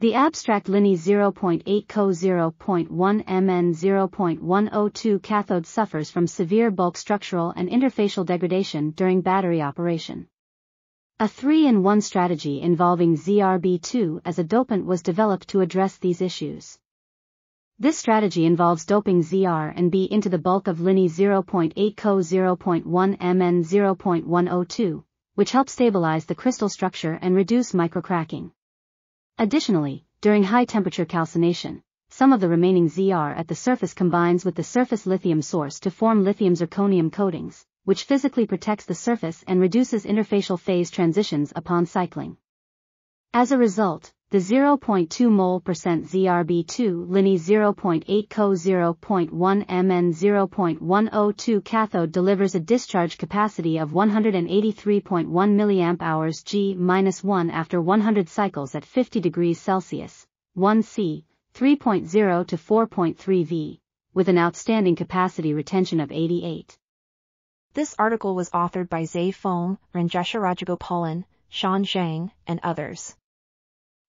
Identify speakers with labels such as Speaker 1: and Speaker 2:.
Speaker 1: The abstract Lini 0.8 Co 0.1 Mn 0.102 cathode suffers from severe bulk structural and interfacial degradation during battery operation. A 3-in-1 strategy involving ZrB2 as a dopant was developed to address these issues. This strategy involves doping ZR and B into the bulk of Lini 0.8 Co 0.1 Mn 0.102, which helps stabilize the crystal structure and reduce microcracking. Additionally, during high-temperature calcination, some of the remaining ZR at the surface combines with the surface lithium source to form lithium zirconium coatings, which physically protects the surface and reduces interfacial phase transitions upon cycling. As a result, the 0.2 mol percent ZrB2 Lini 0.8 Co 0.1 Mn 0.102 cathode delivers a discharge capacity of 183.1 mAh G-1 after 100 cycles at 50 degrees Celsius, 1 C, 3.0 to 4.3 V, with an outstanding capacity retention of 88.
Speaker 2: This article was authored by Ze Feng, Ranjusha Rajagopalan, Shan Zhang, and others.